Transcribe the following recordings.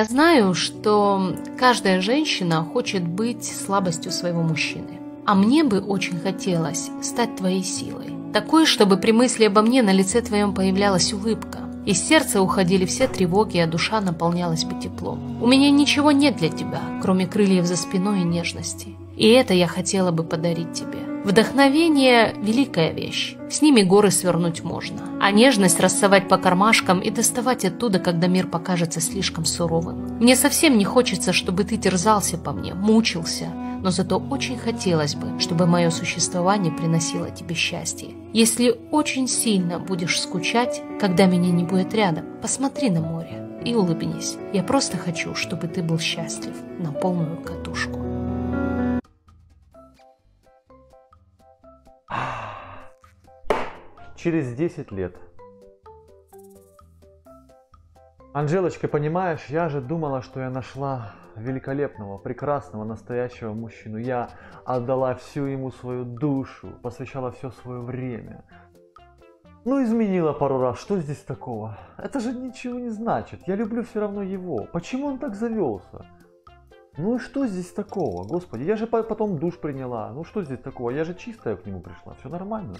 Я знаю, что каждая женщина хочет быть слабостью своего мужчины. А мне бы очень хотелось стать твоей силой. Такой, чтобы при мысли обо мне на лице твоем появлялась улыбка. Из сердца уходили все тревоги, а душа наполнялась бы теплом. У меня ничего нет для тебя, кроме крыльев за спиной и нежности. И это я хотела бы подарить тебе. Вдохновение – великая вещь. С ними горы свернуть можно. А нежность рассовать по кармашкам и доставать оттуда, когда мир покажется слишком суровым. Мне совсем не хочется, чтобы ты терзался по мне, мучился, но зато очень хотелось бы, чтобы мое существование приносило тебе счастье. Если очень сильно будешь скучать, когда меня не будет рядом, посмотри на море и улыбнись. Я просто хочу, чтобы ты был счастлив на полную катушку. Через 10 лет. Анжелочка, понимаешь, я же думала, что я нашла великолепного, прекрасного, настоящего мужчину. Я отдала всю ему свою душу, посвящала все свое время. Ну, изменила пару раз, что здесь такого? Это же ничего не значит, я люблю все равно его. Почему он так завелся? Ну и что здесь такого? Господи, я же потом душ приняла. Ну что здесь такого? Я же чистая к нему пришла, все нормально.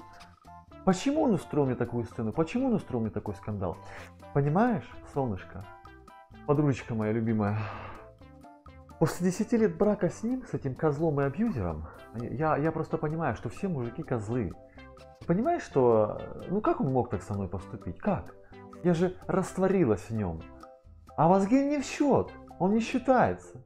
Почему он устроил мне такую сцену? Почему он устроил мне такой скандал? Понимаешь, солнышко, подружечка моя любимая, после 10 лет брака с ним, с этим козлом и абьюзером, я, я просто понимаю, что все мужики козлы. Понимаешь, что, ну как он мог так со мной поступить? Как? Я же растворилась в нем. А мозги не в счет, он не считается.